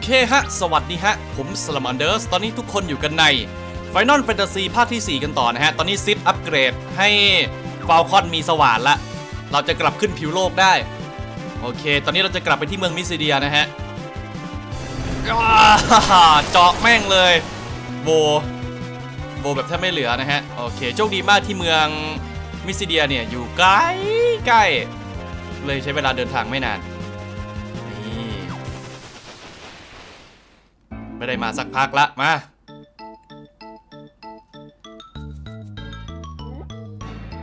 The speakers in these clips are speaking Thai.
โอเคฮะ สวัสดีฮะ ผมสลามันเดอร์สตอนนี้ทุกคนอยู่กันใน Final Fantasy ภาคที่ 4 กันต่อนะฮะ ตอนนี้ซิปอัปเกรดให้ฟ a ลคอนมีสว่านละ เราจะกลับขึ้นผิวโลกได้ โอเค ตอนนี้เราจะกลับไปที่เมืองมิสซิเดียนะฮะอ่าเจาะแม่งเลยโบโบแบบแทบไม่เหลือนะฮะ โอเค โชคดีมากที่เมืองมิสซิเดียเนี่ยอยู่ใกล้ใกล้เลยใช้เวลาเดินทางไม่นาน ไม่ได้มาสักพักละมา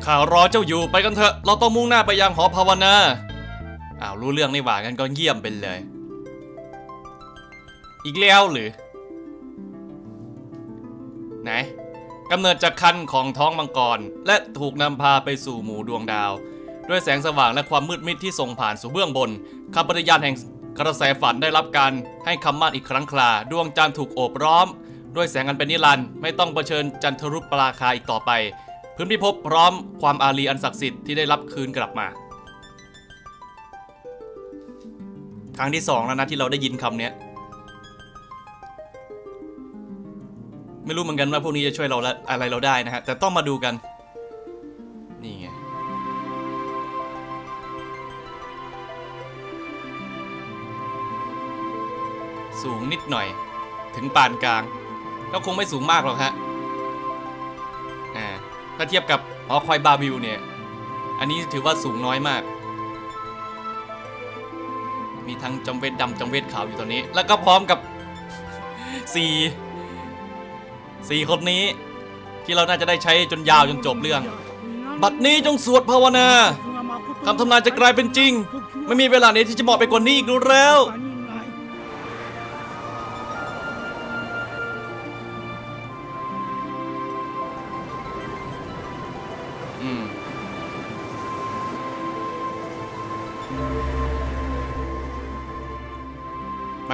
ข่าวรอเจ้าอยู่ไปกันเถอะ เราต้องมุ่งหน้าไปยังหอภาวนาอ้าวรู้เรื่องนี่หว่ากันก็เยี่ยมไปเลย อีกแล้วหรือ ไหนกำเนิดจากคันของท้องมังกร และถูกนำพาไปสู่หมู่ดวงดาว ด้วยแสงสว่างและความมืดมิดที่ส่งผ่านสู่เบื้องบนคำปฏิญาณแห่ง กระแสฝันได้รับการให้คำมั่นอีกครั้งคราดวงจันทร์ถูกโอบล้อม ด้วยแสงอันเป็นนิรันดร์ไม่ต้องเผชิญจันทรุปปราคาอีกต่อไป พื้นพิภพพร้อมความอารีอันศักดิ์สิทธิ์ที่ได้รับคืนกลับมา ครั้งที่สองแล้วนะที่เราได้ยินคำนี้ไม่รู้เหมือนกันว่าพวกนี้จะช่วยเราละอะไรเราได้นะฮะแต่ต้องมาดูกัน นิดหน่อย ถึงปานกลาง ก็คงไม่สูงมากหรอกฮะถ้าเทียบกับหอคอยบาบิลเนี่ย อันนี้ถือว่าสูงน้อยมาก มีทั้งจอมเวทดำจอมเวทขาวอยู่ตอนนี้ แล้วก็พร้อมกับสี่สี่คนนี้ ที่เราน่าจะได้ใช้จนยาวจนจบเรื่อง บัดนี้จงสวดภาวนาคำทำนายจะกลายเป็นจริง ไม่มีเวลาไหนที่จะเหมาะไปกว่านี้อีกแล้ว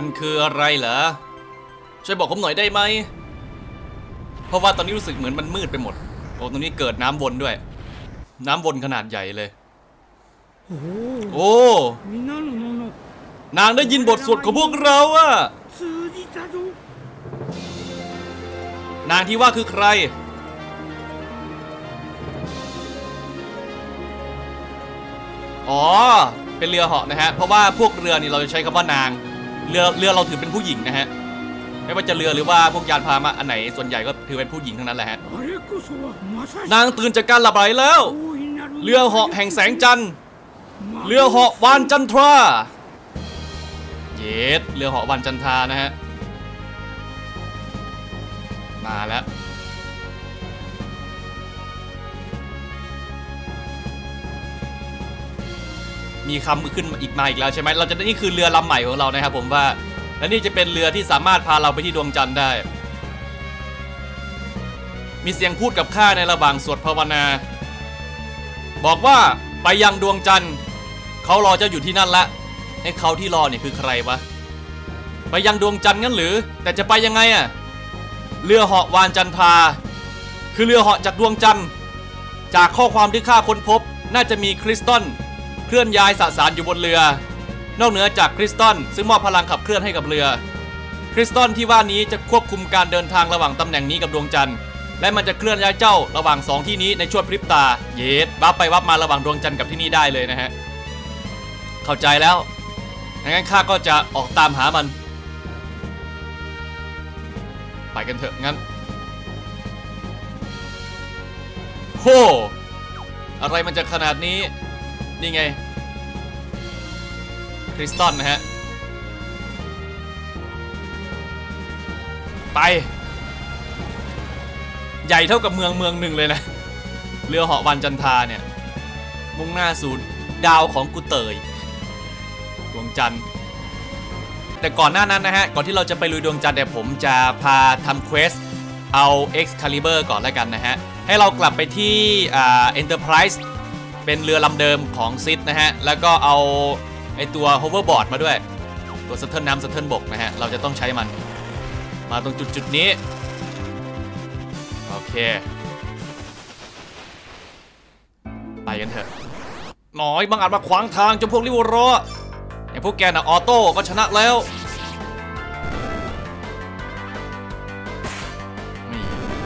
มันคืออะไรเหรอ ช่วยบอกผมหน่อยได้ไหม เพราะว่าตอนนี้รู้สึกเหมือนมันมืดไปหมด โอ้ตรงนี้เกิดน้ำวนด้วย น้ำวนขนาดใหญ่เลย โอ้นางได้ยินบทสวดของพวกเราอะนางที่ว่าคือใคร อ๋อ เป็นเรือเหาะนะฮะ เพราะว่าพวกเรือนี่เราจะใช้คำว่านาง เรือเรือเราถือเป็นผู้หญิงนะฮะ ไม่ว่าจะเรือหรือว่าพวกยานพามาอันไหนส่วนใหญ่ก็ถือเป็นผู้หญิงทั้งนั้นแหละฮะ นางตื่นจากการหลับไหลแล้ว เรือเหาะแห่งแสงจันทร์ เรือเหาะวานจันทรา เยสเรือเหาะวานจันทานะฮะ มาแล้ว มีคำขึ้นอีกมาอีกแล้วใช่ไหมเราจะนี่คือเรือลำใหม่ของเรานะครับผมว่า และนี่จะเป็นเรือที่สามารถพาเราไปที่ดวงจันทร์ได้ มีเสียงพูดกับข้าในระหว่างสวดภาวนา บอกว่าไปยังดวงจันทร์เขารอเจ้าอยู่ที่นั่นละไอ้เขาที่รอเนี่ยคือใครวะไปยังดวงจันทร์งั้นหรือ แต่จะไปยังไงอะเรือเหาะวานจันทราคือเรือเหาะจากดวงจันทร์จากข้อความที่ข้าค้นพบ น่าจะมีคริสตัล ลื่อนย้ายสสารอยู่บนเรือ นอกเหนือจากคริสตัลซึ่งมอบพลังขับเคลื่อนให้กับเรือ คริสตัลที่ว่านี้จะควบคุมการเดินทางระหว่างตำแหน่งนี้กับดวงจันทร์และมันจะเคลื่อนย้ายเจ้าระหว่างสองที่นี้ในช่วงพริบตา เยสวับไปวับมาระหว่างดวงจันทร์กับที่นี่ได้เลยนะฮะ เข้าใจแล้วงั้นข้าก็จะออกตามหามัน ไปกันเถอะงั้นโหอะไรมันจะขนาดนี้ นี่ไง คริสตัลนะฮะ ไป ใหญ่เท่ากับเมืองเมืองหนึ่งเลยนะ เรือเหาะวันจันทาเนี่ย มุ่งหน้าสู่ดาวของกุเตย ดวงจันทร์ แต่ก่อนหน้านั้นนะฮะ ก่อนที่เราจะไปลุยดวงจันทร์เนี่ยผมจะพาทำเควสเอา Excalibur ก่อนแล้วกันนะฮะ ให้เรากลับไปที่อ่า Enterprise เป็นเรือลำเดิมของซิดนะฮะ แล้วก็เอา ไอตัว hoverboard มาด้วย ตัวสะเทินน้ำสะเทินบกนะฮะ เราจะต้องใช้มัน มาตรงจุดจุดนี้ โอเค ไปกันเถอะ หน่อยบางอาจมาขวางทางจนพวกริวรอไงพวกแกน่ะออโต้ก็ชนะแล้ว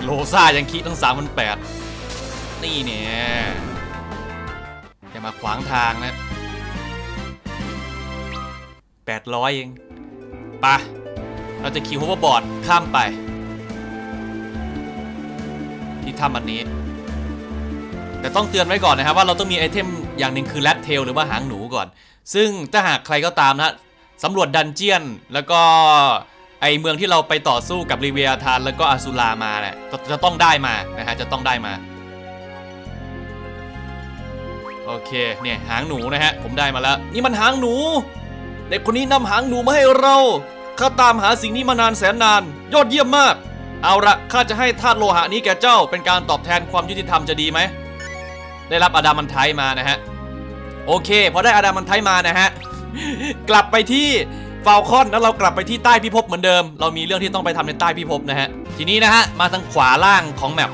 โลซ่ายังคิดตั้งสามพันแปดนี่เนี่ยอย่ามาขวางทางนะ แปดร้อยเองปะเราจะขี่โฮเวอร์บอร์ดข้ามไป ที่ถ้ำอันนี้ แต่ต้องเตือนไว้ก่อนนะครับว่าเราต้องมี item อย่างหนึ่งคือ rat tail หรือว่าหางหนูก่อน ซึ่งถ้าหากใครก็ตามนะสำรวจ dungeon แล้วก็ไอเมืองที่เราไปต่อสู้กับลีเวียทานแล้วก็อาซูรามาเนี่ยจะจะต้องได้มานะฮะจะต้องได้มา โอเคเนี่ยหางหนูนะฮะผมได้มาแล้ว นี่มันหางหนู เด็กคนนี้นำหางหนูมาให้เราข้าตามหาสิ่งนี้มานานแสนนาน ยอดเยี่ยมมาก เอาละข้าจะให้ธาตุโลหะนี้แก่เจ้า เป็นการตอบแทนความยุติธรรมจะดีไหม ได้รับอะดามันไทต์มานะฮะ โอเค พอได้อะดามันไทต์มานะฮะ กลับไปที่ฟาลคอนแล้วเรากลับไปที่ใต้พิภพเหมือนเดิม เรามีเรื่องที่ต้องไปทำในใต้พิภพนะฮะ ทีนี้นะฮะ มาทางขวาล่างของแมป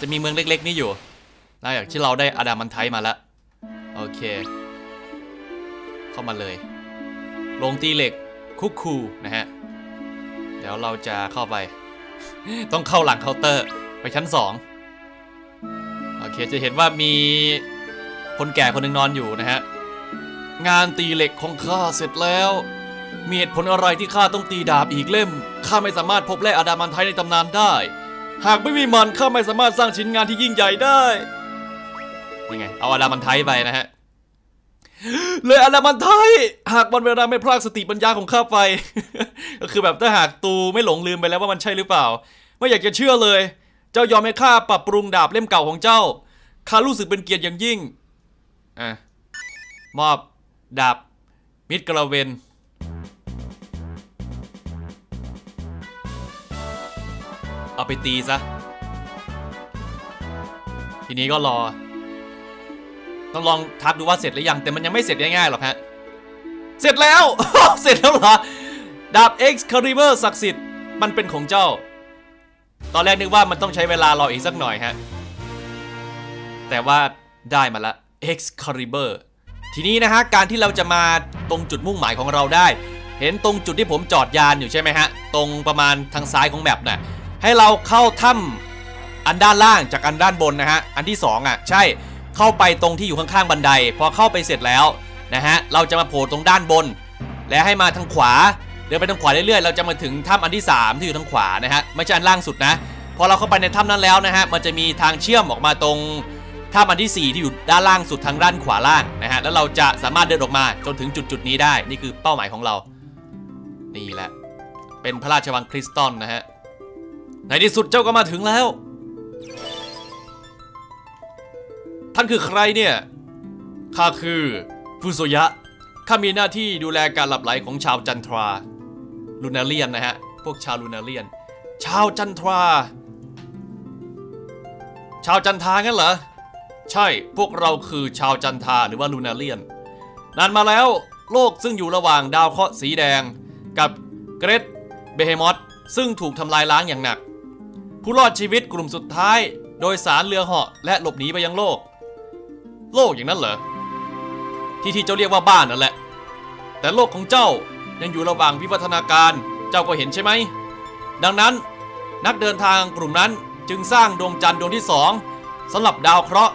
จะมีเมืองเล็ก ๆ นี่อยู่หลังจากที่เราได้อะดามันไทต์มาแล้ว โอเค เข้ามาเลย ลงตีเหล็กคุกคูนะฮะ เดี๋ยวเราจะเข้าไป ต้องเข้าหลังเคาน์เตอร์ไปชั้นสองโอเคจะเห็นว่ามีคนแก่คนหนึ่งนอนอยู่นะฮะ งานตีเหล็กของข้าเสร็จแล้ว มีเหตุผลอะไรที่ข้าต้องตีดาบอีกเล่มข้าไม่สามารถพบแร่อะดามันไทในตำนานได้ หากไม่มีมันข้าไม่สามารถสร้างชิ้นงานที่ยิ่งใหญ่ได้ยังไง เอาอะดามันไทไปนะฮะ เลยอะดามันไทต์หากวันเวลาไม่พลากสติปัญญาของข้าไป ก็คือแบบถ้าหากตูไม่หลงลืมไปแล้วว่ามันใช่หรือเปล่า ไม่อยากจะเชื่อเลย เจ้ายอมให้ข้าปรับปรุงดาบเล่มเก่าของเจ้าข้ารู้สึกเป็นเกียรติอย่างยิ่งอะมอบดาบมิดกระเวนเอาไปตีซะ ทีนี้ก็รอ ต้องลองทักดูว่าเสร็จหรือยังแต่มันยังไม่เสร็จง่ายๆหรอกฮะเสร็จแล้ว เสร็จแล้วเหรอดาบ Excalibur ศักดิ์สิทธิ์มันเป็นของเจ้า ตอนแรกนึกว่ามันต้องใช้เวลารออีกสักหน่อยฮะแต่ว่าได้มาละ Excalibur ทีนี้นะฮะ การที่เราจะมาตรงจุดมุ่งหมายของเราได้ เห็นตรงจุดที่ผมจอดยานอยู่ใช่ไหมฮะ ตรงประมาณทางซ้ายของแมปน่ะให้เราเข้าถ้ำอันด้านล่างจากอันด้านบนนะฮะ อันที่ 2อะ ใช่ เข้าไปตรงที่อยู่ข้างๆบันได พอเข้าไปเสร็จแล้วนะฮะเราจะมาโผล่ตรงด้านบน และให้มาทางขวาเดินไปทางขวาเรื่อยๆเราจะมาถึงถ้ำอันที่ 3 ที่อยู่ทางขวานะฮะไม่ใช่อันล่างสุดนะพอเราเข้าไปในถ้ำนั้นแล้วนะฮะมันจะมีทางเชื่อมออกมาตรงถ้ำอันที่ 4 ที่อยู่ด้านล่างสุดทางด้านขวาล่างนะฮะแล้วเราจะสามารถเดินออกมาจนถึงจุดๆนี้ได้นี่คือเป้าหมายของเรา นี่แหละ เป็นพระราชวังคริสตัลนะฮะในที่สุดเจ้าก็มาถึงแล้ว ท่านคือใครเนี่ย ข้าคือฟูโซยะ ข้ามีหน้าที่ดูแลการหลับไหลของชาวจันทราลูนาเลียนนะฮะ พวกชาวลูนาเลียน ชาวจันทรา ชาวจันทางั้นเหรอ ใช่ พวกเราคือชาวจันทาหรือว่าลูนาเลียน นานมาแล้วโลกซึ่งอยู่ระหว่างดาวเคราะห์สีแดง กับเกรดเบเฮมอสซึ่งถูกทำลายล้างอย่างหนัก ผู้รอดชีวิตกลุ่มสุดท้าย โดยสารเรือเหาะและหลบหนีไปยังโลก โลกอย่างนั้นเหรอ ที่ที่เจ้าเรียกว่าบ้านนั่นแหละ แต่โลกของเจ้ายังอยู่ระหว่างวิวัฒนาการ เจ้าก็เห็นใช่ไหม ดังนั้นนักเดินทางกลุ่มนั้นจึงสร้างดวงจันทร์ดวงที่สองสำหรับดาวเคราะห์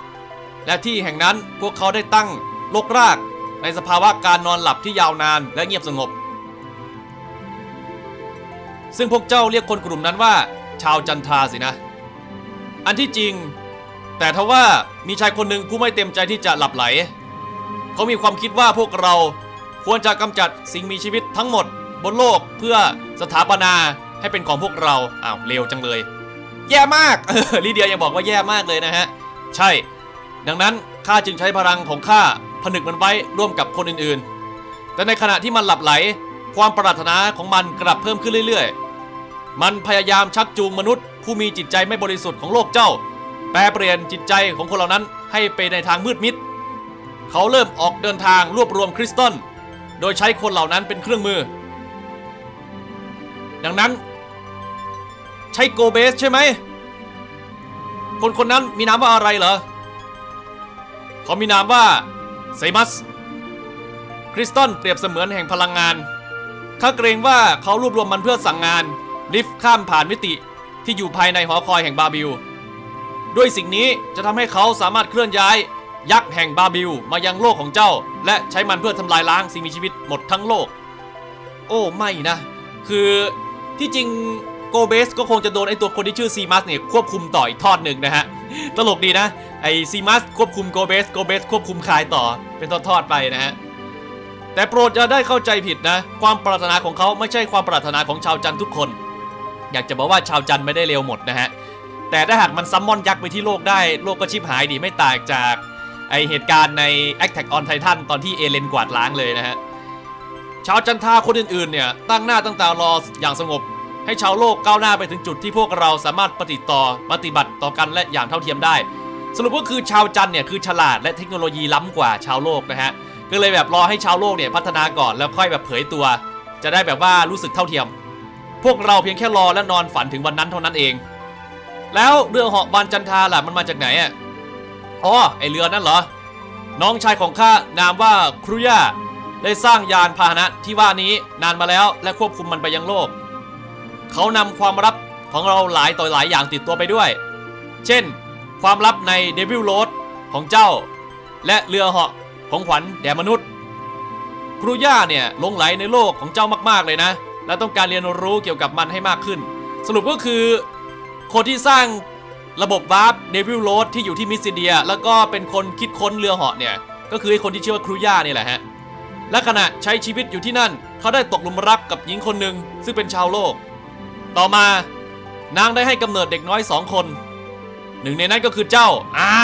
และที่แห่งนั้นพวกเขาได้ตั้งโลกรากในสภาวะการนอนหลับที่ยาวนานและเงียบสงบ ซึ่งพวกเจ้าเรียกคนกลุ่มนั้นว่า ชาวจันทราสินะ อันที่จริง แต่ทว่ามีชายคนหนึ่งผู้ไม่เต็มใจที่จะหลับไหล เขามีความคิดว่าพวกเราควรจะกำจัดสิ่งมีชีวิตทั้งหมดบนโลกเพื่อสถาปนาให้เป็นของพวกเรา อ้าวเร็วจังเลย แย่มากลิเดียยังบอกว่าแย่มากเลยนะฮะ ใช่ ดังนั้นข้าจึงใช้พลังของข้าผนึกมันไว้ร่วมกับคนอื่นๆ แต่ในขณะที่มันหลับไหล ความปรารถนาของมันกลับเพิ่มขึ้นเรื่อยๆ มันพยายามชักจูงมนุษย์ ผู้มีจิตใจไม่บริสุทธิ์ของโลกเจ้า แปรเปลี่ยนจิตใจของคนเหล่านั้นให้ไปในทางมืดมิด เขาเริ่มออกเดินทางรวบรวมคริสตัลโดยใช้คนเหล่านั้นเป็นเครื่องมือ ดังนั้น ใช่โกเบสใช่ไหม คนคนนั้นมีนามว่าอะไรเหรอ เขามีนามว่าไซมัส คริสตัลเปรียบเสมือนแห่งพลังงาน ข้าเกรงว่าเขารวบรวมมันเพื่อสั่งงานลิฟต์ข้ามผ่านมิติที่อยู่ภายในหอคอยแห่งบาบิล ด้วยสิ่งนี้จะทำให้เขาสามารถเคลื่อนย้าย ยักษ์แห่งบาบิลมายังโลกของเจ้า และใช้มันเพื่อทำลายล้างสิ่งมีชีวิตหมดทั้งโลก โอ้ไม่นะ คือที่จริงโกเบสก็คงจะโดนไอตัวคนที่ชื่อซีมัสเนี่ยควบคุมต่ออีกทอดหนึ่งนะฮะ ตลกดีนะไอซีมัสควบคุมโกเบสโกเบสควบคุมคายน์ต่อเป็นทอดๆไปนะฮะแต่โปรดอย่าได้เข้าใจผิดนะ ความปรารถนาของเขาไม่ใช่ความปรารถนาของชาวจันทร์ทุกคน อยากจะบอกว่าชาวจันทร์ไม่ได้เลวหมดนะฮะ แต่ถ้าหากมันซัมมอนยักษ์ไปที่โลกได้ โลกก็ชิบหายดีไม่ต่างจากไอเหตุการณ์ใน Attack on Titan ตอนที่เอเลนกวาดล้างเลยนะฮะ ชาวจันทาคนอื่นๆเนี่ย ตั้งหน้าตั้งตารออย่างสงบ ให้ชาวโลกก้าวหน้าไปถึงจุดที่พวกเราสามารถปฏิต่อปฏิบัติต่อกันและอย่างเท่าเทียมได้ สรุปก็คือชาวจันเนี่ยคือฉลาดและเทคโนโลยีล้ำกว่าชาวโลกนะฮะ ก็เลยแบบรอให้ชาวโลกเนี่ยพัฒนาก่อนแล้วค่อยแบบเผยตัว จะได้แบบว่ารู้สึกเท่าเทียม พวกเราเพียงแค่รอและนอนฝันถึงวันนั้นเท่านั้นเอง แล้วเรือเหาะบานจันทาล่ะมันมาจากไหนอะอ๋อไอเรือนั่นเหรอ น้องชายของข้านามว่าครุย่าได้สร้างยานพาหนะที่ว่านี้นานมาแล้วและควบคุมมันไปยังโลก เขานำความลับของเราหลายต่อหลายอย่างติดตัวไปด้วย เช่น ความลับในเดวิลโรดของเจ้า และเรือเหาะของขวัญแด่มนุษย์ ครูย่าเนี่ยหลงใหลในโลกของเจ้ามากๆเลยนะ และต้องการเรียนรู้เกี่ยวกับมันให้มากขึ้น สรุปก็คือ คนที่สร้างระบบ warp Devil Road ที่อยู่ที่มิสซิเดีย แล้วก็เป็นคนคิดค้นเรือเหาะเนี่ย ก็คือไอ้คนที่ชื่อว่าครูย่านี่แหละฮะ และขณะใช้ชีวิตอยู่ที่นั่น เขาได้ตกหลุมรักกับหญิงคนหนึ่งซึ่งเป็นชาวโลก ต่อมานางได้ให้กำเนิดเด็กน้อยสองคน หนึ่งในนั้นก็คือเจ้า อ้า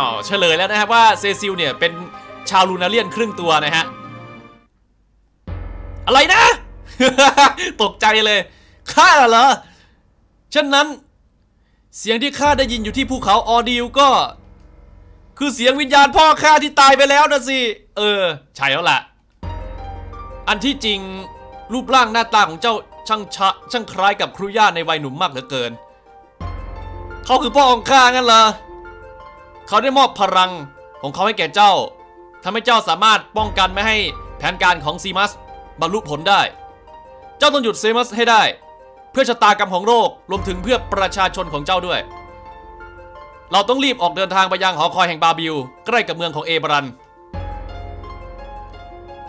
ว เฉลยแล้วนะครับว่าเซซิลเนี่ยเป็นชาวลูนาเลียนครึ่งตัวนะฮะ อะไรนะ ตกใจเลยข้าเหรอฉะนั้น เสียงที่ข้าได้ยินอยู่ที่ภูเขาออดิวก็ คือเสียงวิญญาณพ่อข้าที่ตายไปแล้วนะสิ เออ ใช่แล้วล่ะ อันที่จริงรูปร่างหน้าตาของเจ้าช่างชะช่างคล้ายกับครูย่าในวัยหนุ่มมากเหลือเกิน เขาคือพ่อของข้างั้นเหรอ เขาได้มอบพลังของเขาให้แก่เจ้าทำให้เจ้าสามารถป้องกันไม่ให้แผนการของซีมัสบรรลุผลได้ เจ้าต้องหยุดซีมัสให้ได้ เพื่อชะตากรรมของโลกรวมถึงเพื่อประชาชนของเจ้าด้วย เราต้องรีบออกเดินทางไปยังหอคอยแห่งบาบิล ใกล้กับเมืองของเอบรัน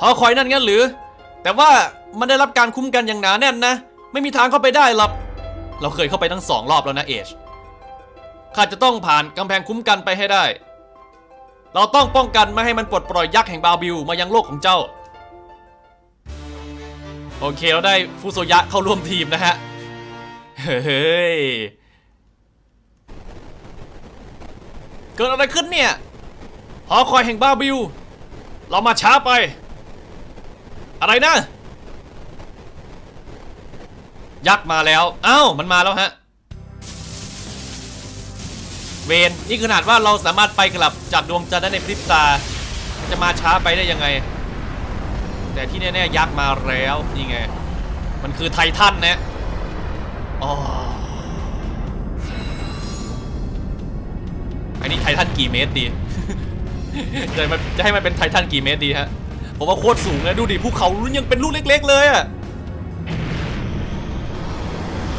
หอคอยนั่นงั้นหรือ แต่ว่ามันได้รับการคุ้มกันอย่างหนาแน่นนะ ไม่มีทางเข้าไปได้หรอกเราเคยเข้าไปทั้งสองรอบแล้วนะเอชข้าจะต้องผ่านกำแพงคุ้มกันไปให้ได้ เราต้องป้องกันไม่ให้มันปลดปล่อยยักษ์แห่งบาบิลมายังโลกของเจ้า โอเคเราได้ฟูโซยะเข้าร่วมทีมนะฮะ เฮ้ย เกิดอะไรขึ้นเนี่ย หอคอยแห่งบ้าบิลเรามาช้าไป อะไรนะ ยักษ์มาแล้ว อ้าว มันมาแล้วฮะ เวนนี่ขนาดว่าเราสามารถไปกลับจากดวงจันทร์ได้ในพริบตา จะมาช้าไปได้ยังไง แต่ที่แน่ๆยักษ์มาแล้ว นี่ไง มันคือไททันนะ อ๋ออันนี้ไททันกี่เมตรดี จะมันจะให้มันเป็นไททันกี่เมตรดีฮะ ผมว่าโคตรสูงนะดูดิภูเขารุ่นยังเป็นลูกเล็ก ๆ เลยอะ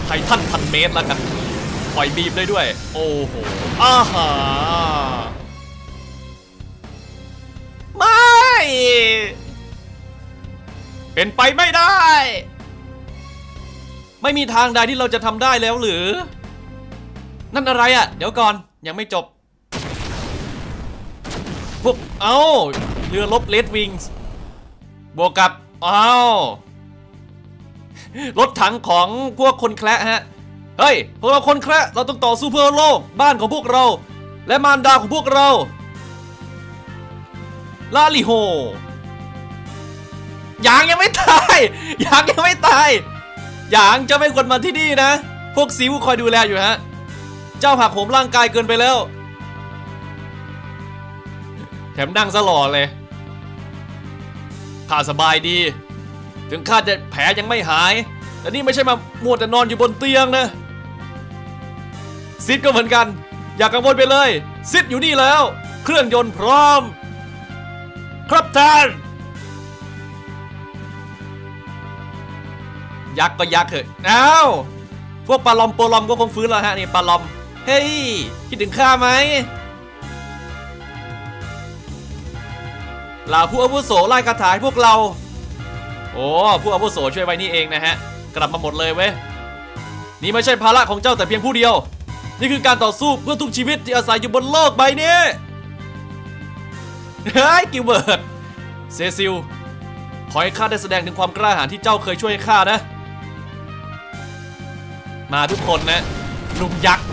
ไททันพันเมตรแล้วกันปล่อยบีมได้ด้วย โอ้โหอาหาไม่ เป็นไปไม่ได้ ไม่มีทางใดที่เราจะทำได้แล้วหรือ นั่นอะไรอะ่ะ เดี๋ยวก่อนยังไม่จบพวกเอ้าเรือลบเลดวิงส์บวกกับเอ้ารถถังของพวกคนแคระฮะ เฮ้ย พวกเราคนแคระเราต้องต่อสู้เพื่อโลก บ้านของพวกเรา และมารดาของพวกเราลาลิโฮยางยังไม่ตายยางยังไม่ตาย ยางจะไม่ควรมาที่นี่นะ พวกซิวคอยดูแลอยู่ฮะ เจ้าหักโหมร่างกายเกินไปแล้ว แถมนั่งซะหล่อเลยข้าสบายดี ถึงข้าจะแผลยังไม่หาย แต่นี่ไม่ใช่มามัวแต่นอนอยู่บนเตียงนะ ซิดก็เหมือนกัน อย่ากกังวลไปเลย ซิดอยู่นี่แล้ว เครื่องยนต์พร้อม ครับท่าน ยักษ์ก็ยักษ์เถอะอ้าวพวกปาลอมโปรอมก็คงฟื้นแล้วฮะนี่ปาลอม เฮ้ย คิดถึงข้าไหมเหล่าผู้อาวุโสร่ายคาถาพวกเรา โอ้ผู้อาวุโสช่วยไว้นี่เองนะฮะ กลับมาหมดเลยเว้ย นี่ไม่ใช่ภาระของเจ้าแต่เพียงผู้เดียว นี่คือการต่อสู้เพื่อทุกชีวิตที่อาศัยอยู่บนโลกใบนี้เฮ้ยกิลเบิร์ตเซซิลขอให้ข้าได้แสดงถึงความกล้าหาญที่เจ้าเคยช่วยข้านะ มาทุกคนนะลุงยักษ์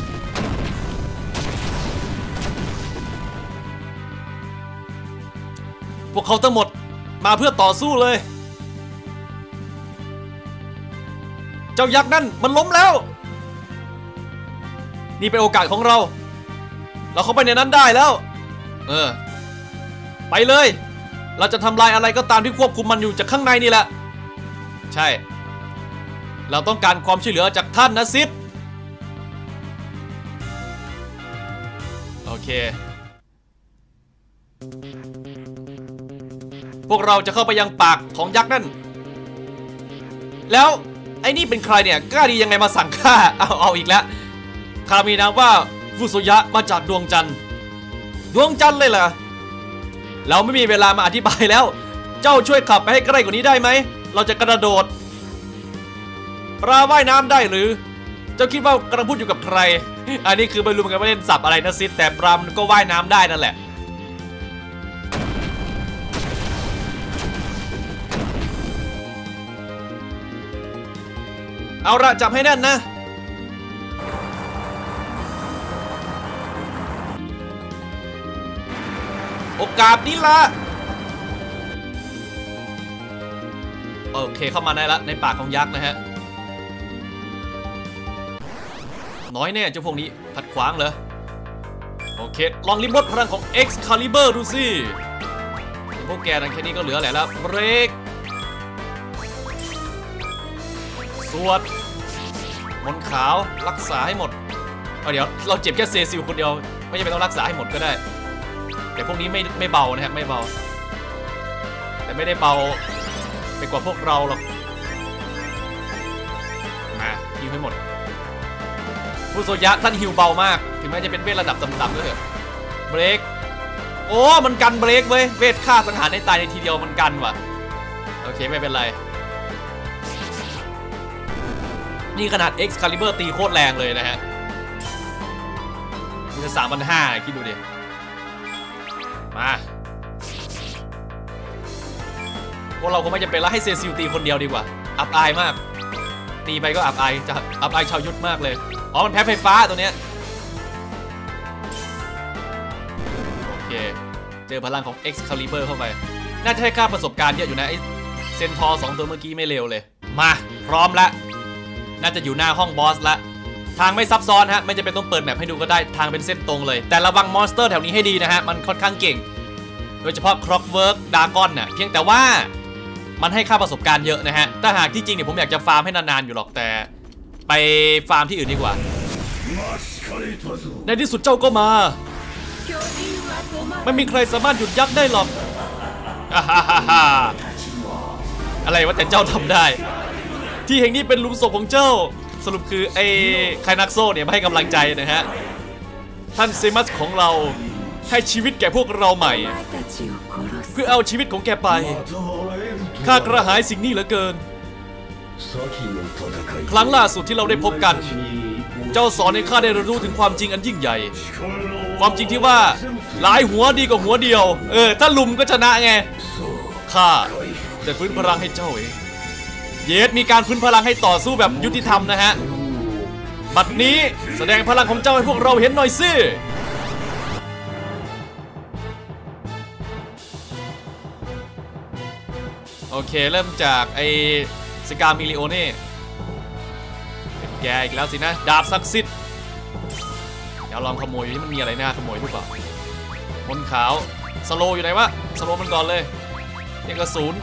พวกเขาทั้งหมดมาเพื่อต่อสู้เลย เจ้ายักษ์นั่นมันล้มแล้ว นี่เป็นโอกาสของเรา เราเข้าไปในนั้นได้แล้ว เออ ไปเลย เราจะทำลายอะไรก็ตามที่ควบคุมมันอยู่จากข้างในนี่แหละ ใช่ เราต้องการความช่วยเหลือจากท่านนะซิดโอเค พวกเราจะเข้าไปยังปากของยักษ์นั่น แล้วไอ้นี่เป็นใครเนี่ยกล้าดียังไงมาสั่งข้าเอาเอาอีกแล้วข้ามีนามว่าฟุโซยะมาจากดวงจันทร์ดวงจันทร์เลยเหรอเราไม่มีเวลามาอธิบายแล้ว เจ้าช่วยขับไปให้ใกล้กว่านี้ได้ไหม เราจะกระโดด ปลาว่ายน้ำได้หรือ เจ้าคิดว่ากำลังพูดอยู่กับใคร อันนี้คือไม่รู้เหมือนกันว่าเล่นสับอะไรนะซิดแต่ปลามันก็ว่ายน้ำได้นั่นแหละ เอาละจับให้แน่นนะโอกาสนี้ละโอเคเข้ามาได้ละในปากของยักษ์นะฮะ น้อยแน่เจ้าพวกนี้ขัดขวางเหรอ โอเค ลองริมรถพลังของ Excalibur ดูสิพวกแกนั่นแค่นี้ก็เหลือแหละแล้วเบรกสวดมนขาวรักษาให้หมดเอาเดี๋ยวเราเจ็บแค่เซซิลคนเดียว ไม่จำเป็นต้องรักษาให้หมดก็ได้ แต่พวกนี้ไม่ไม่เบานะฮะไม่เบา แต่ไม่ได้เบาไปกว่าพวกเราหรอกมาฮิวให้หมด ฟูโซยะท่านฮิวเบามาก ถึงแม้จะเป็นเวทระดับต่ำๆก็เถอะเบรกโอ้ มันกันเบรกเว้ย เวทฆ่าสังหารในตายในทีเดียวมันกันว่ะ โอเคไม่เป็นไร นี่ขนาด Excalibur ตีโคตรแรงเลยนะฮะมันจะสามพันห้าคิดดูดิ มาพวกเราคงไม่จำเป็นแล้วให้เซซิลตีคนเดียวดีกว่า อับอายมาก ตีไปก็อับอายจะอับอายชาวยุทธมากเลย อ๋อ มันแพ้ไฟฟ้าตัวเนี้ย โอเค เจอพลังของ Excalibur เข้าไป น่าจะให้ค่าประสบการณ์เยอะอยู่นะไอเซนทอสองตัวเมื่อกี้ไม่เลวเลย มา พร้อมละ น่าจะอยู่หน้าห้องบอสละ ทางไม่ซับซ้อนฮะ ไม่จำเป็นต้องเปิด map ให้ดูก็ได้ ทางเป็นเส้นตรงเลย แต่ระวัง monster แถวนี้ให้ดีนะฮะ มันค่อนข้างเก่ง โดยเฉพาะ Clockwork Dragon น่ะ เพียงแต่ว่า มันให้ค่าประสบการณ์เยอะนะฮะ ถ้าหากที่จริงเนี่ยผมอยากจะฟาร์มให้นานๆอยู่หรอกแต่ ไปฟาร์มที่อื่นดีกว่า ในที่สุดเจ้าก็มา ไม่มีใครสามารถหยุดยักษ์ได้หรอกอะไรวะแต่เจ้าทำได้ ที่แห่งนี้เป็นลุมศพของเจ้า สรุปคือไอ้ไคนักโซเนี่ยมาให้กำลังใจนะฮะ ท่านเซมัสของเราให้ชีวิตแก่พวกเราใหม่ เพื่อเอาชีวิตของแกไป ข้ากระหายสิ่งนี้เหลือเกิน ครั้งล่าสุดที่เราได้พบกัน เจ้าสอนให้ข้าได้รู้ถึงความจริงอันยิ่งใหญ่ ความจริงที่ว่าหลายหัวดีกว่าหัวเดียว เออ ถ้าลุมก็ชนะไง ข้าจะฟื้นพลังให้เจ้าเอง เยสมีการฟื้นพลังให้ต่อสู้แบบยุติธรรมนะฮะ บัดนี้แสดงพลังของเจ้าให้พวกเราเห็นหน่อยสิ โอเค เริ่มจากไอสกามิลิโอเน่เป็นแกอีกแล้วสินะ ดาบศักดิ์สิทธิ์เดี๋ยวลองขโมยอยู่ที่มันมีอะไรน่าขโมยหรือเปล่ามนขาว สโลอยู่ไหนวะ สโลมันก่อนเลยเรียกกระสุน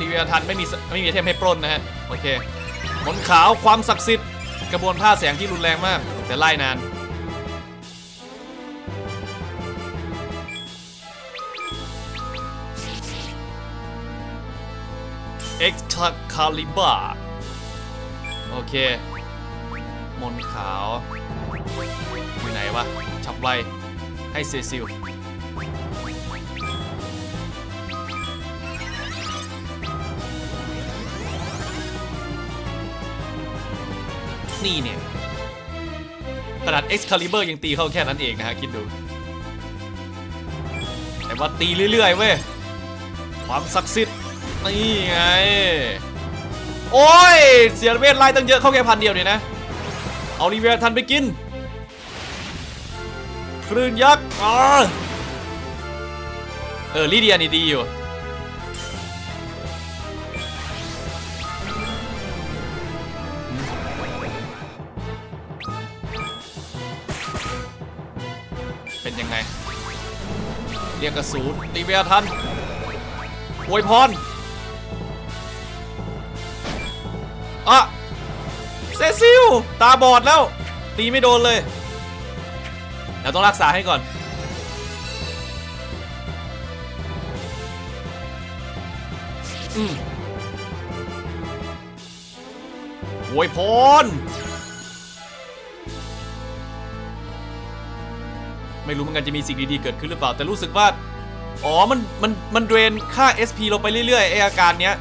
รีวิวทันไม่มีไม่มีเทมให้ปล้นนะฮะ โอเคมนขาวความศักดิ์สิทธิ์กระบวนท่าแสงที่รุนแรงมาก แต่ไล่นาน Excalibur โอเค มนขาว อยู่ไหนวะ ฉับไวให้เซซิลนี่เนี่ยขนาด Excalibur ยังตีเข้าแค่นั้นเองนะฮะ คิดดู แต่ว่าตีเรื่อย ๆ เว้ย ความศักดิ์สิทธิ์ นี่ไง โอ้ย เสียเวทไล่ตั้งเยอะเข้าแค่พันเดียวเนี่ยนะ เอาลีเวียทันไปกิน คลื่นยักษ์เออลิเดียนี่ดีอยู่เป็นยังไง เรียกกระสูนตีเวียทันอวยพร อะเซซิล ตาบอดแล้ว ตีไม่โดนเลยเดี๋ยวต้องรักษาให้ก่อนอืมอวยพรไม่รู้เหมือนกันจะมีสิ่งดีๆเกิดขึ้นหรือเปล่า แต่รู้สึกว่า อ๋อ มัน มัน มันเดรนค่า SP ลงไปเรื่อยๆไออาการเนี้ย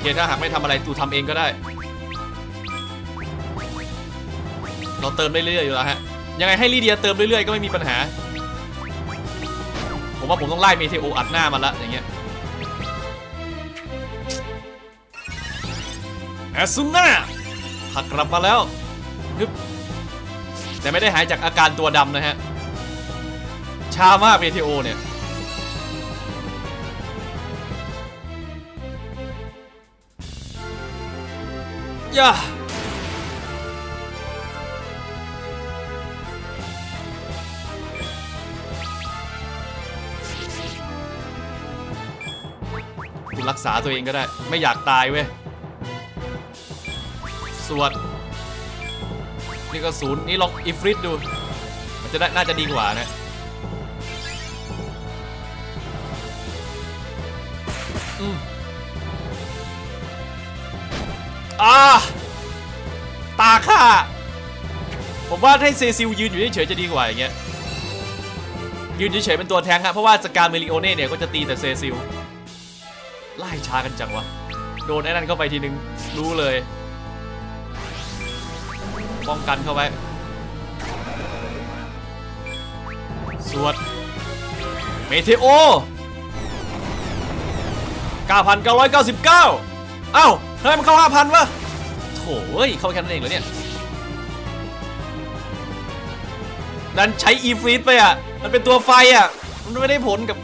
เคถ้าหากไม่ทำอะไรตูทำเองก็ได้ เราเติมได้เรื่อยๆอยู่แล้วฮะ ยังไงให้ลีเดียเติมเรื่อยๆก็ไม่มีปัญหา ผมว่าผมต้องไล่เมเทโออัดหน้ามันละอย่างเงี้ยแอสซุน่าหักกลับมาแล้วฮึบแต่ไม่ได้หายจากอาการตัวดำนะฮะช้ามากเมเทโอเนี่ย ย่าคุณรักษาตัวเองก็ได้ ไม่อยากตายเว้ย สวด นี่ก็ศูนย์ นี่ลองอีฟริตดู มันจะได้น่าจะดีกว่านะอืม อ่าตาข้าผมว่าให้เซซิลยืนอยู่เฉยๆจะดีกว่าอย่างเงี้ยยืนเฉยๆเป็นตัวแทงครับเพราะว่าสการเมลิโอเน่เนี่ยก็จะตีแต่เซซิลไล่ช้ากันจังวะโดนไอ้นั่นเข้าไปทีนึงรู้เลย ป้องกันเข้าไปสวดเมเทโอ 9,999เอ้าทำไมมันเข้า5,000วะโถ่เอ้ยเข้าแค่นั้นเองเหรอเนี่ยดันใช้อีฟรีดไปอะ มันเป็นตัวไฟอะ มันไม่ได้ผลกับ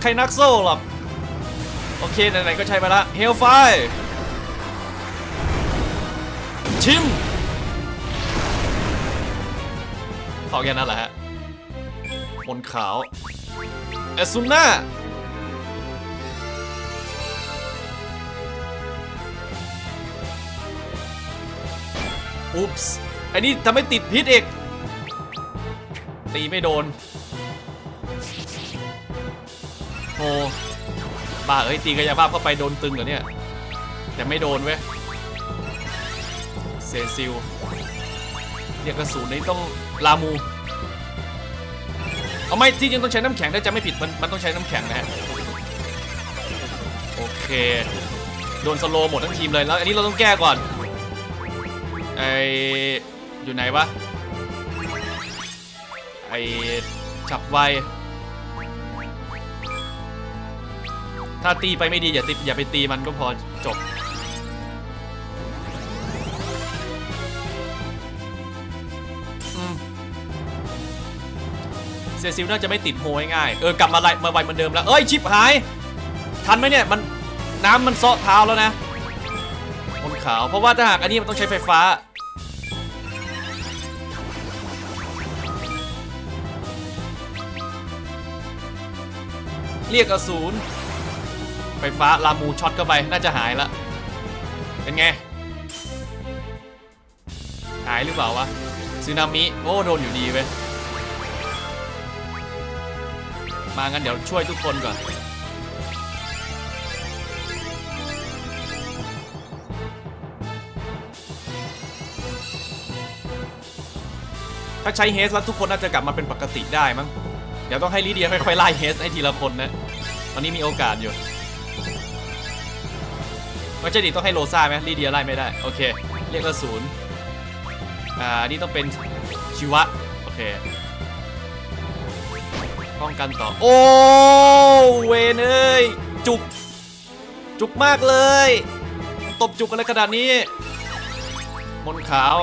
ใครนักโซ่หรอก โอเค ไหนๆก็ใช้ไปละเฮลไฟชิมขอแค่นั้นแหละฮะบนขาวเอซุน่า อุ๊ปส์อ้นี่ทำให้ติดพิษอีก ตีไม่โดนโอ้บ้าเอ้ยตีกายภาพเข้าไปโดนตึงเหรอเนี่ย แต่ไม่โดนเว้ยเซซิลเรียกกระสุนนี้ต้องลามูเอาไม่ที่จริงต้องใช้น้ำแข็งถ้าจะไม่ผิดมันมันต้องใช้น้ำแข็งนะฮะโอเค โดนสโลหมดทั้งทีมเลยแล้ว อันนี้เราต้องแก้ก่อน ออยู่ไหนวะ ไอฉับไว ถ้าตีไปไม่ดี อย่าติอย่าไปตีมันก็พอจบ เซซิลน่าจะไม่ติดโฮง่าย เออกลับมาไลมาไวเหมือนเดิมแล้ว เอ้ย ชิปหาย ทันไหมเนี่ย มันน้ำมันเซาะเท้าแล้วนะ บนขาว เพราะว่าถ้าหากอันนี้มันต้องใช้ไฟฟ้า เรียกอสูรไฟฟ้าลามูช็อตเข้าไปน่าจะหายละเป็นไง หายหรือเปล่าวะซึนามิโอ้โดนอยู่ดีเว้ยมางั้นเดี๋ยวช่วยทุกคนก่อนถ้าใช้เฮสแล้วทุกคนน่าจะกลับมาเป็นปกติได้มั้ง เดี๋ยวต้องให้ลิเดียค่อยๆไล่เฮสให้ทีละคนนะ ตอนนี้มีโอกาสอยู่ว่าจะดีต้องให้โรซ่าไหมลิเดียไล่ไม่ได้ โอเค เรียกกระสุนอ่า นี่ต้องเป็นชิวะ โอเค ป้องกันต่อ โอ้เวนเอ้ย จุก จุกมากเลย ตบจุกอะไรขนาดนี้ มนขาว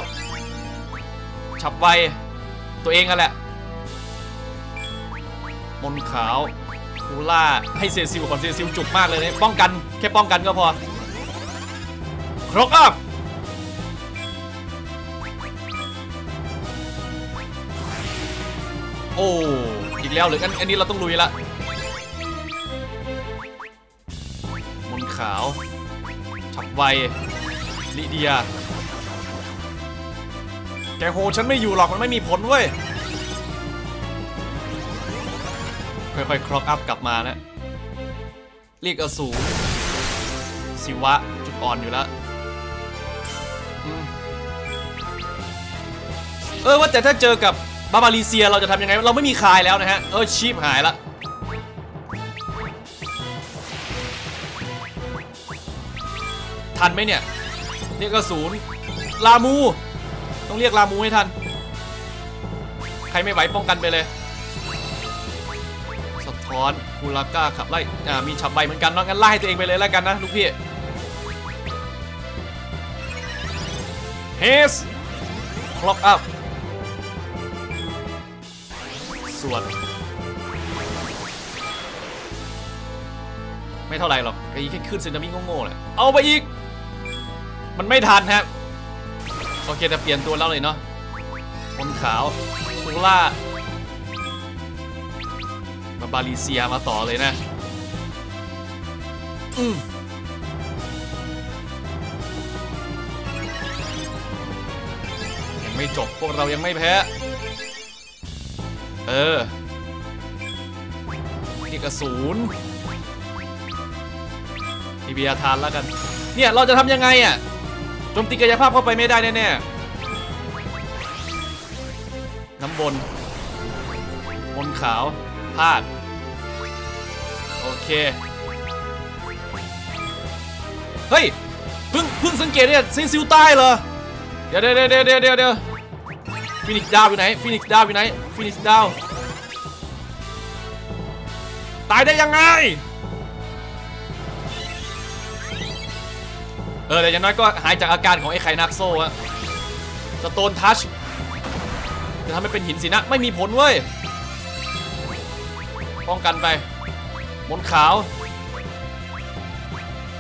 ฉับไว ตัวเองกันแหละ มนขาวคูล่าให้เซซิลก่อนเซซิลจุกมากเลยเนี่ยป้องกันแค่ป้องกันก็พอ ครกอัพโอ้อีกแล้วหรืออันอันนี้เราต้องลุยละมนขาวฉับไวลิเดียแกโหฉันไม่อยู่หรอกมันไม่มีผลเว้ย ค่อยๆครอกอัพกลับมานะเรียกอสูรสิวะ จุดอ่อนอยู่แล้วเออว่าแต่ถ้าเจอกับบาบาลีเซียเราจะทำยังไง เราไม่มีคายแล้วนะฮะ เออชีพหายละทันไหมเนี่ยเรียกกระสูนลามู ต้องเรียกลามูให้ทัน ใครไม่ไหวป้องกันไปเลย สะท้อนคูลาก้าขับไล่อ่ามีฉับใบเหมือนกันนาะงั้นไล่ตัวเองไปเลยแล้วกันนะลูกพี่เฮสคล็อกอัพส่วน ไม่เท่าไหร่หรอกไอ้แค่ขึ้นเซนามิโง่ๆแหละเอาไปอีก มันไม่ทันครับโอเคแต่เปลี่ยนตัวแล้วเลยเนาะคนขาวคูล่า มาบาลีเซียมาต่อเลยนะ อืมยังไม่จบพวกเรายังไม่แพ้ เออนี่กระสุนทีเบียทานแล้วกัน เนี่ย เราจะทำยังไงอะโจมตีกายภาพเข้าไปไม่ได้แน่ๆน้ำบนบนขาวพลาด เค เฮ้ยเพิ่งเพิ่งสังเกตเนี่ยเซนซิลใต้เหรอ เดี๋ยวเดี๋ยวเดี๋ยวเดี๋ยวเดี๋ยวเดี๋ยวฟินิกซ์ดาวอยู่ไหนฟินิกซ์ดาวอยู่ไหนฟินิกซ์ดาวตายได้ยังไง เออแต่อย่างน้อยก็หายจากอาการของไอ้ไข่นักโซ่อะสโตนทัชจะทำให้เป็นหินสินะ ไม่มีผลเว้ย ป้องกันไป มนขาว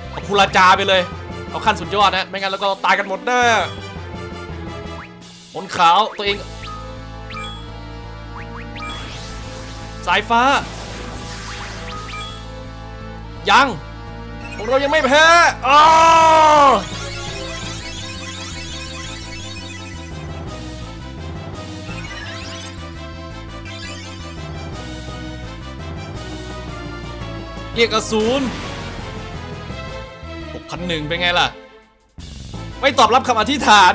เอาคูราจาไปเลย เอาขั้นสุดยอดนะ ไม่งั้นแล้วก็ตายกันหมดแน่มนขาวตัวเอง สายฟ้า ยัง พวกเรายังไม่แพ้อ้า เรียกอสูร6,001เป็นไงล่ะ ไม่ตอบรับคำอธิษฐาน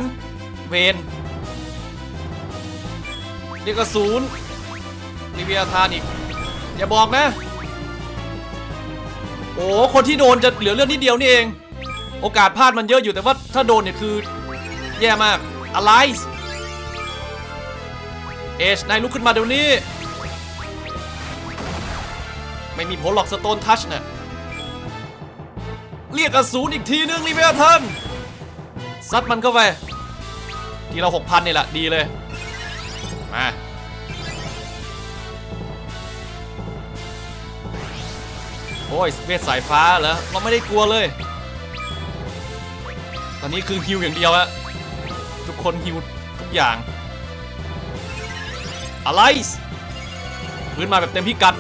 เวนเรียกอสูรลิเวียทานอีก อย่าบอกนะ โอ้คนที่โดนจะเหลือเลือดนิดเดียวนี่เอง โอกาสพลาดมันเยอะอยู่แต่ว่าถ้าโดนเนี่ยคือ แย่มากอะไรเอชนายลุกขึ้นมาเดี๋ยวนี้ ไม่มีผลหรอกสโตนทัชเนี่ยเรียกอสูรอีกทีนึงรีเวลทันซัดมันเข้าไปทีเราหกพันนี่แหละดีเลย มาโอ้ยเวทสายฟ้าเหรอเราไม่ได้กลัวเลย ตอนนี้คือฮิวอย่างเดียวอะทุกคนฮิวทุกอย่างอะไรพื้นมาแบบเต็มพิกัด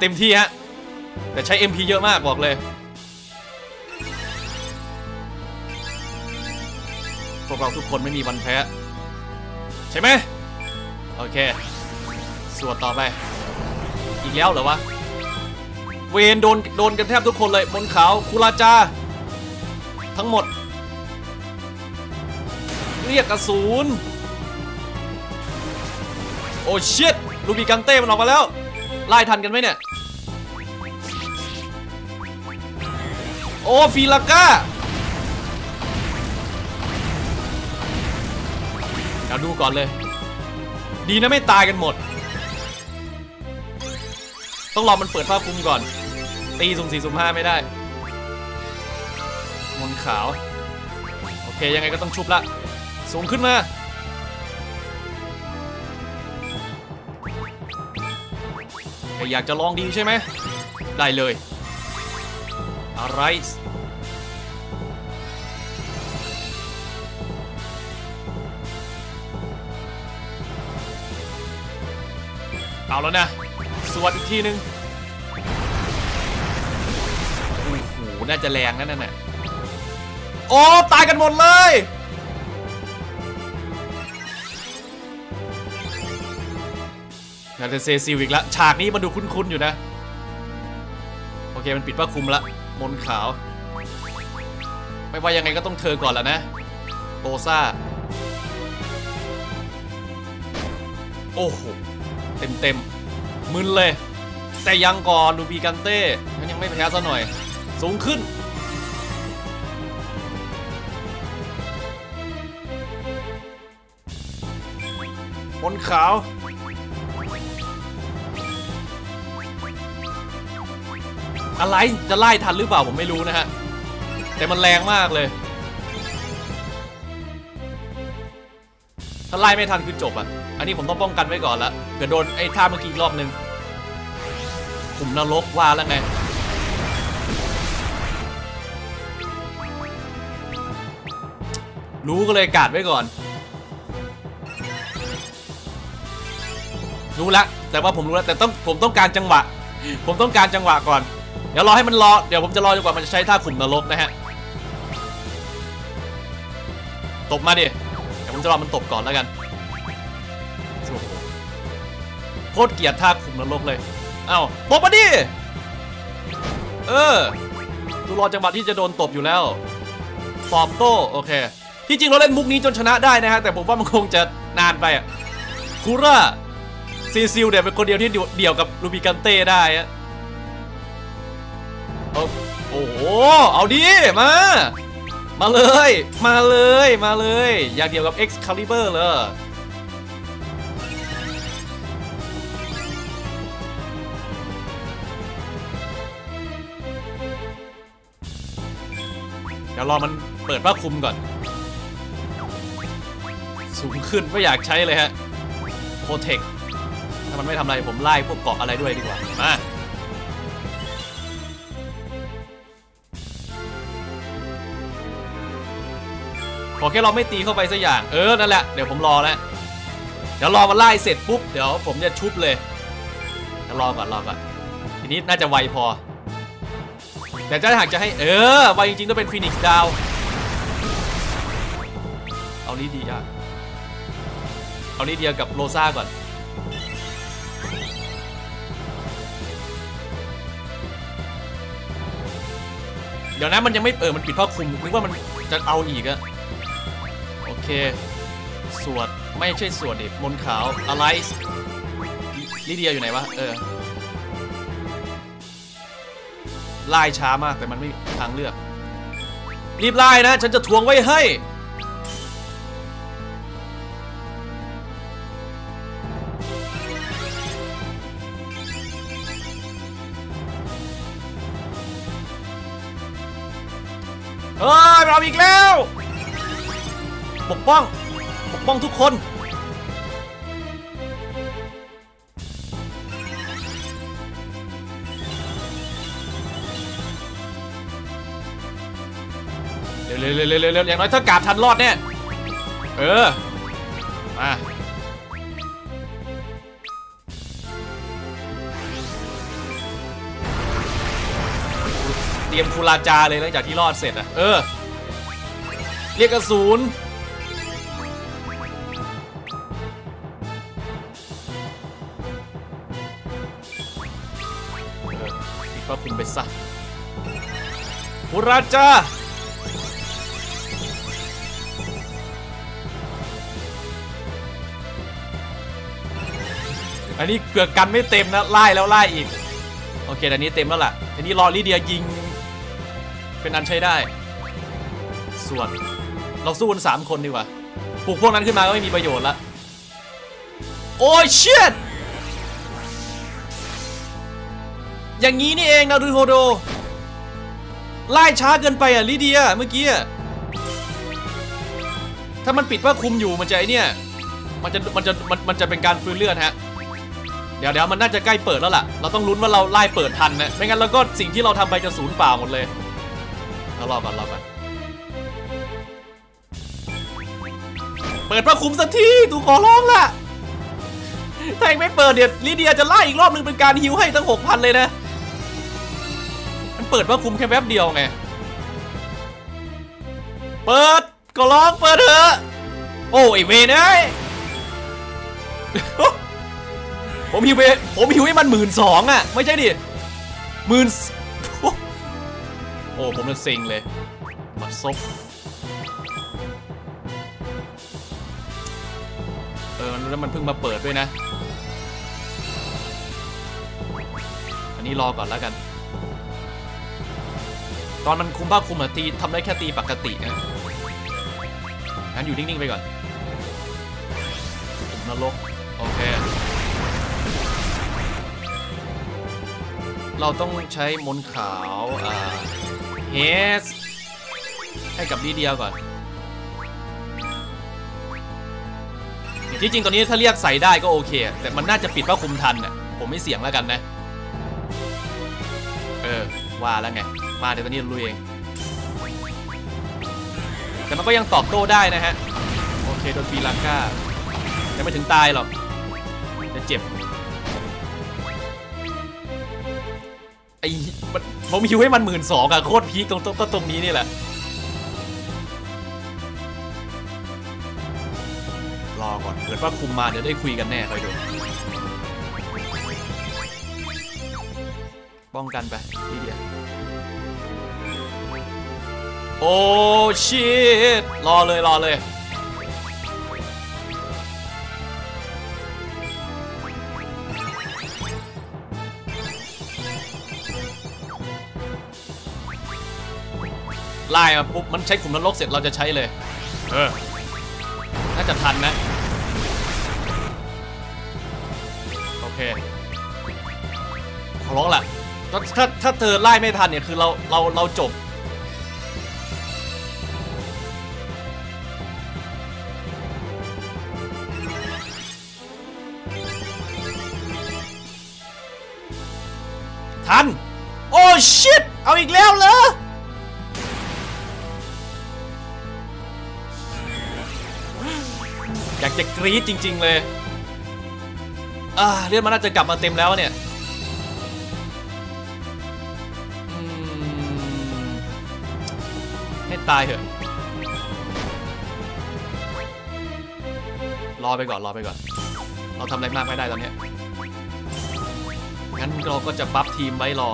เต็มที่ฮะ แต่ใช้ MP เยอะมากบอกเลยพวกเราทุกคนไม่มีวันแพ้ ใช่ไหมโอเค สวดต่อไป อีกแล้วเหรอวะ เวนโดนโดนกันแทบทุกคนเลยบนเขาคูราจา ทั้งหมด เรียกกระสูนโอ้ชิตลูบิกังเต้มันออกมาแล้ว ไล่ทันกันไหมเนี่ย โอ้ฟีลาก้าเดี๋ยวดูก่อนเลย ดีนะไม่ตายกันหมด ต้องรอมันเปิดผ้าคลุมก่อน ตีสุ่มสี่สุ่มห้าไม่ได้ มนขาว โอเคยังไงก็ต้องชุบละ สูงขึ้นมา อยากจะลองดีใช่ไหม ได้เลย อะไร เอาแล้วนะ สวดอีกทีนึงโอ้โหน่าจะแรงนั่นน่ะ โอ้ ตายกันหมดเลย น่าจะเซซิลอีกแล้วฉากนี้มันดูคุ้นๆอยู่นะ โอเคมันปิดผ้าคลุมละ มนขาว ไม่ว่ายังไงก็ต้องเธอก่อนแล้วนะโรซ่า โอ้โห เต็มๆมึนเลย แต่ยังก่อนดูบีกันเต้งั้นยังไม่แพ้ซะหน่อย สูงขึ้นบนขาว อะไรจะไล่ทันหรือเปล่าผมไม่รู้นะฮะ แต่มันแรงมากเลย ถ้าไล่ไม่ทันคือจบอะอันนี้ผมต้องป้องกันไว้ก่อนละเผื่อโดนไอ้ท่าเมื่อกี้อีกรอบนึงขุมนรกว่าแล้วไงรู้ก็เลยกาดไว้ก่อน รู้ละ แต่ว่าผมรู้แล้วแต่ต้องผมต้องการจังหวะ ผมต้องการจังหวะก่อน เดี๋ยวรอให้มันรอ เดี๋ยวผมจะรอจนกว่ามันจะใช้ท่าขุมนรกนะฮะ ตบมาดิ เดี๋ยวผมจะรอมันตบก่อนแล้วกัน โคตรเกลียดท่าขุมนรกเลย เอ้าตบมาดิ เออดูรอจังหวะที่จะโดนตบอยู่แล้วฟอร์มโต้โอเค ที่จริงเราเล่นมุกนี้จนชนะได้นะฮะ แต่ผมว่ามันคงจะนานไปอะคูร่าเซซิลเนี่ยเป็นคนเดียวที่เดี่ยวกับลูบิกันเต้ได้อะ เอาโอ้โห เอาดิ มา มาเลย มาเลย มาเลย อยากเดี่ยวกับ Excalibur เลยเดี๋ยวรอมันเปิดผ้าคลุมก่อน สูงขึ้นไม่อยากใช้เลยฮะโ o เทคถ้ามันไม่ทำอะไรผมไล่พวกเกาะอะไรด้วยดีกว่า มา ขอแค่เราไม่ตีเข้าไปสักอย่าง เออ นั่นแหละ เดี๋ยวผมรอแล้ว เดี๋ยวรอมันไล่เสร็จปุ๊บ เดี๋ยวผมจะชุบเลยเดี๋ยวรอก่อนรอก่อน ทีนี้น่าจะไวพอ แต่ถ้าหากจะให้ เออ ไวจริงๆต้องเป็นฟีนิกซ์ดาว เอานี้ดีอะเอานี้เดียวกับโรซ่าก่อนเดี๋ยวนะมันยังไม่เออมันปิดผ้าคลุมนึกว่ามันจะเอาอีกอะ เค สวด ไม่ใช่สวดดิมนขาว อะไรลิเดียอยู่ไหนวะ เออไล่ช้ามากแต่มันไม่มีทางเลือก รีบไล่นะ ฉันจะทวงไว้ให้เฮ้ยเราอีกแล้ว ปกป้อง ปกป้องทุกคน เร็วเร็วเร็วเร็วอย่างน้อยถ้ากาบทันรอดเนี่ยเออ มาเตรียมคูราจาเลยหลังจากที่รอดเสร็จอะ เออ เรียกกระสุน ราจาอันนี้เกือกกันไม่เต็มนะไล่แล้วไล่อีก โอเคอันนี้เต็มแล้วล่ะอันนี้รอลิเดียยิง เป็นอันใช้ได้ ส่วนเราสู้กันสามคนดีกว่าปลุกพวกนั้นขึ้นมาก็ไม่มีประโยชน์ละโอ้ยเชิดอย่างนี้นี่เองนะรูโฮโด ไล่ช้าเกินไปอะลิเดียเมื่อกี้ถ้ามันปิดว่าคุมอยู่มันจะไอเนี่ย มันจะมันจะมันมันจะเป็นการฟื้นเลือดฮะ เดี๋ยวเดี๋ยวมันน่าจะใกล้เปิดแล้วล่ะ เราต้องลุ้นว่าเราไล่เปิดทันนะ ไม่งั้นเราก็สิ่งที่เราทำไปจะสูญเปล่าหมดเลยเรารอก่อนรอก่อนเปิดพระคุมสักทีตูขอร้องล่ะ ถ้ายังไม่เปิดเดี๋ยวลิเดียจะไล่อีกรอบนึงเป็นการฮิวให้ตั้งหกพันเลยนะ เปิดพระคุมแค่แป๊บเดียวไง เปิดก็ร้องเปิดเถอะ โอ้ไอเวนเอ้ยผมฮิวไปผมฮิวให้มันหมื่นสองอะ ไม่ใช่ดิหมื่นโอ้ ผมมันเซ็งเลยบัดซบเออแล้วมันเพิ่งมาเปิดด้วยนะ อันนี้รอก่อนแล้วกัน ตอนมันคุมผ้าคุมอะตีทำได้แค่ตีปกตินะงั้นอยู่นิ่ง ๆ ไปก่อนผมนรก โอเค เราต้องใช้มนขาวอ่าเฮสให้กับลีเดียก่อนที่จริงตอนนี้ถ้าเรียกใส่ได้ก็โอเค แต่มันน่าจะปิดว่าคุมทันน่ะผมไม่เสี่ยงแล้วกันนะ เออ ว่าแล้วไง มาเดี๋ยวตอนนี้ลุยเอง แต่มันก็ยังตอบโต้ได้นะฮะ โอเคโดนฟีลังก้ายังไม่ถึงตายหรอกจะเจ็บไอ้มันผมฮิวให้มันหมื่นสองอะโคตรพีคตรงตรงก็ตรงนี้นี่แหละรอก่อนเกิดว่าคุมมาเดี๋ยวได้คุยกันแน่คอยดู ป้องกันไปนี่เดียวโอ้ชิตรอเลยรอเลยไล่มาปุ๊บ มันใช้ขุมนรกเสร็จเราจะใช้เลย เออ น่าจะทันนะ โอเคขอร้องล่ะ ถ้าถ้าถ้าเธอไล่ไม่ทันเนี่ยคือเราเราเราจบ ทัน โอ้ชิตเอาอีกแล้วเหรออยากจะกรี๊ดจริง ๆ เลย อ่าเลือดมันน่าจะกลับมาเต็มแล้วเนี่ย ตายเถอะ รอไปก่อน รอไปก่อน เราทำอะไรมากไม่ได้ตอนนี้ งั้นเราก็จะบัฟทีมไว้รอ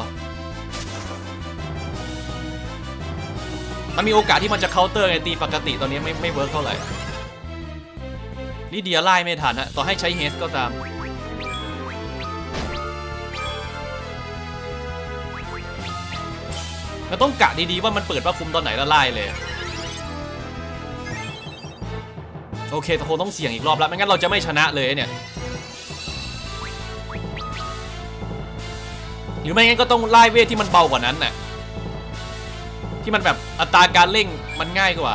มันมีโอกาสที่มันจะเคาน์เตอร์ไงตีปกติตอนนี้ไม่ไม่ work เท่าไหร่ ลิเดียร่ายไม่ทันฮะ ต่อให้ใช้ Haste ก็ตาม เราต้องกะดีๆว่ามันเปิดผ้าคลุมตอนไหนแล้วร่ายเลย โอเคแต่คงต้องเสี่ยงอีกรอบแล้วไม่งั้นเราจะไม่ชนะเลยเนี่ย หรือไม่งั้นก็ต้องไล่เวทที่มันเบากว่านั้นน่ะ ที่มันแบบอัตราการเร่งมันง่ายกว่า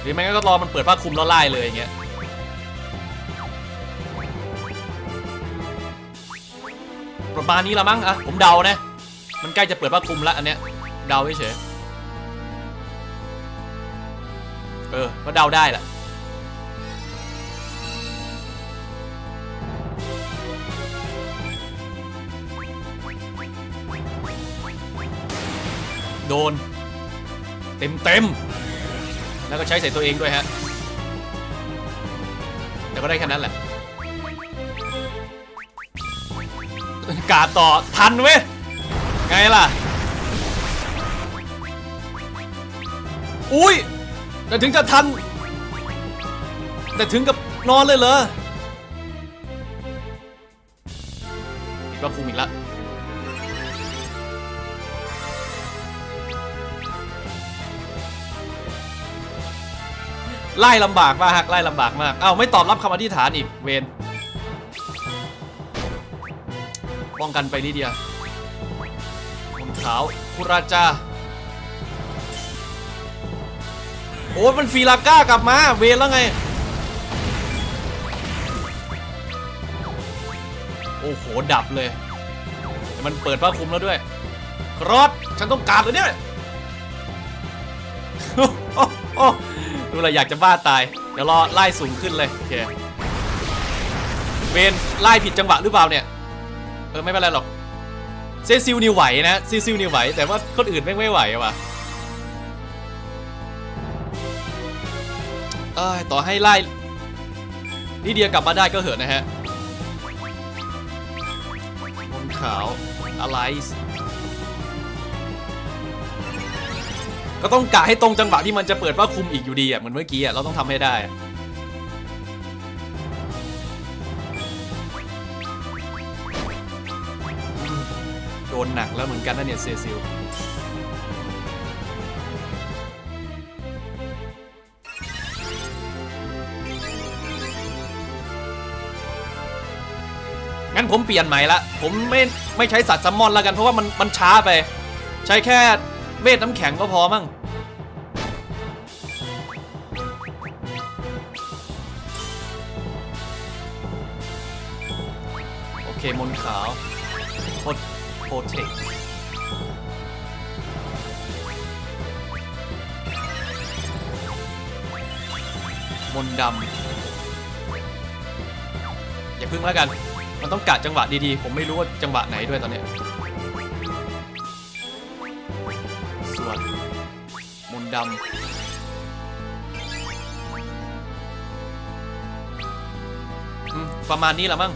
หรือไม่งั้นก็รอมันเปิดผ้าคลุมแล้วไล่เลยอย่างเงี้ย ประมาณนี้ละมั้งอะผมเดานะ มันใกล้จะเปิดผ้าคลุมล้วอันเนี้ยเดาเฉยเออก็เดาได้แหละโดน เต็มเต็มแล้วก็ใช้ใส่ตัวเองด้วยฮะ แต่ก็ได้แค่นั้นแหละ กาดต่อทันเว้ยไงล่ะ อุ้ยแต่ถึงจะทัน แต่ถึงกับนอนเลยเหรออีกว่าคุมอีกแล้วไล่ลำบากมากไล่ลำบากมาก เอ้าไม่ตอบรับคำอธิษฐานอีกเวน ป้องกันไปนิดเดียวคนขาวคุราจาโอ้มันฟีลาก้ากลับมา เวนแล้วไง โอ้โห ดับเลย มันเปิดผ้าคลุมแล้วด้วย ครอสฉันต้องการเลยเนี่ยโอ้โอ้โอ้ดูแลวอยากจะบ้าตาย เดี๋ยวรอไล่สูงขึ้นเลย โอเค เวนไล่ผิดจังหวะหรือเปล่าเนี่ย เออไม่เป็นไรหรอกเซซิลนี่ไหวนะเซซิลนี่ไหว แต่ว่าคนอื่นไม่ไม่ไหวอะวะเอ้ยต่อให้ไล่ลิเดียกลับมาได้ก็เหอะนะฮะบนขาวอะไรก็ต้องกะให้ตรงจังหวะที่มันจะเปิดว่าคุมอีกอยู่ดีอะเหมือนเมื่อกี้อะเราต้องทำให้ได้ หนักแล้วเหมือนกันนะเนี่ยเซซิลงั้นผมเปลี่ยนใหม่ละ ผมไม่ไม่ใช้สัตว์ซัมมอนแล้วกันเพราะว่ามันมันช้าไป ใช้แค่เวทน้ำแข็งก็พอมั้งโอเคมนขาว โพเทคมนดำอย่าพึ่งแล้วกัน มันต้องกะจังหวะดีๆ ผมไม่รู้ว่าจังหวะไหนด้วยตอนเนี้ยส่วนมนดำประมาณนี้ละมั้ง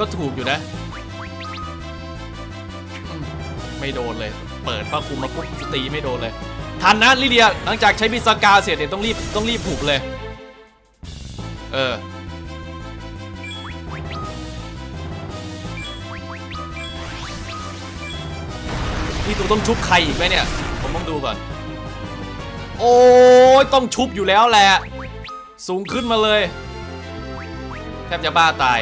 ก็ถูกอยู่นะ ไม่โดนเลย เปิดผ้าคลุมมาปุ๊บตีไม่โดนเลย ทันนะลิเดีย หลังจากใช้บิสกาเสร็จเนี่ยต้องรีบต้องรีบผูกเลย เออนี่ตูต้องชุบใครอีกไหมเนี่ย ผมต้องดูก่อน โอ้ยต้องชุบอยู่แล้วแหละ สูงขึ้นมาเลย แทบจะบ้าตาย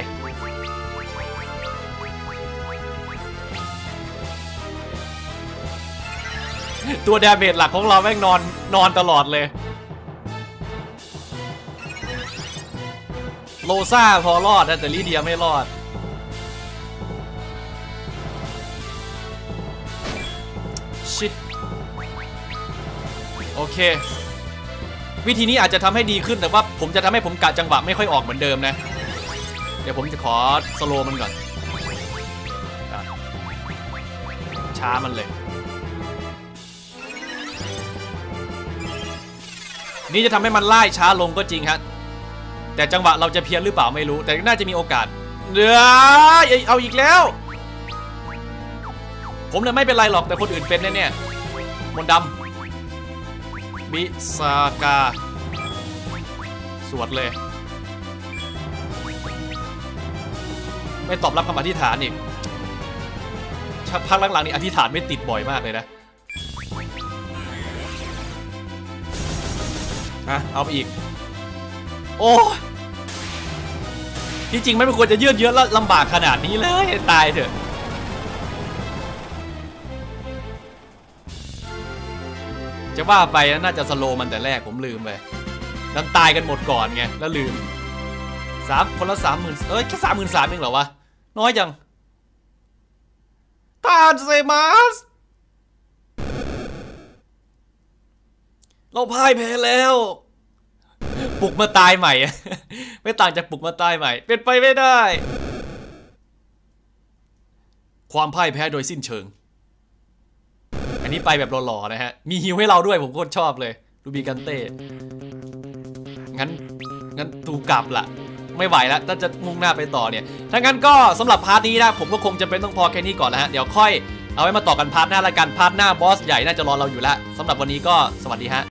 ตัวดาเมจหลักของเราแม่งนอนนอนตลอดเลย โลซ่าพอรอดนะแต่ลิเดียไม่รอด ชิดโอเค วิธีนี้อาจจะทำให้ดีขึ้นแต่ว่าผมจะทำให้ผมกะจังหวะไม่ค่อยออกเหมือนเดิมนะ เดี๋ยวผมจะขอสโลมันก่อนช้ามันเลย นี่จะทำให้มันไล่ช้าลงก็จริงฮะแต่จังหวะเราจะเพี้ยนหรือเปล่าไม่รู้ แต่น่าจะมีโอกาสเดือเอาอีกแล้ว ผมเนี่ยไม่เป็นไรหรอกแต่คนอื่นเป็นแน่ๆมนดำบิซากา สวดเลย ไม่ตอบรับคำอธิษฐานอีกชักพักหลังๆนี่อธิษฐานไม่ติดบ่อยมากเลยนะ อะเอาไปอีก โอ้ที่จริงไม่ควรจะยืดเยื้อและลำบากขนาดนี้เลยตายเถอะจะว่าไปน่าจะสโลมันแต่แรกผมลืมไปนั้นตายกันหมดก่อนไงแล้วลืมสามคนละสามหมื่นเอ้ยแค่สามหมื่นสามเองเหรอวะ น้อยจังตาเซมัส เราพ่ายแพ้แล้ว ปลุกมาตายใหม่ ไม่ต่างจากปลุกมาตายใหม่ เป็นไปไม่ได้ ความพ่ายแพ้โดยสิ้นเชิง อันนี้ไปแบบหล่อๆนะฮะ มีฮิวให้เราด้วยผมโคตรชอบเลยรูบีกันเต้ งั้นงั้นตูกลับละไม่ไหวแล้วถ้าจะมุ่งหน้าไปต่อเนี่ยถ้างั้นก็สำหรับพาร์ทนี้นะผมก็คงจะเป็นต้องพอแค่นี้ก่อนแล้วฮะ เดี๋ยวค่อย เอาไว้มาต่อกัน part หน้าละกัน part หน้าบอสใหญ่น่าจะรอเราอยู่แล้วสำหรับวันนี้ก็สวัสดีฮะ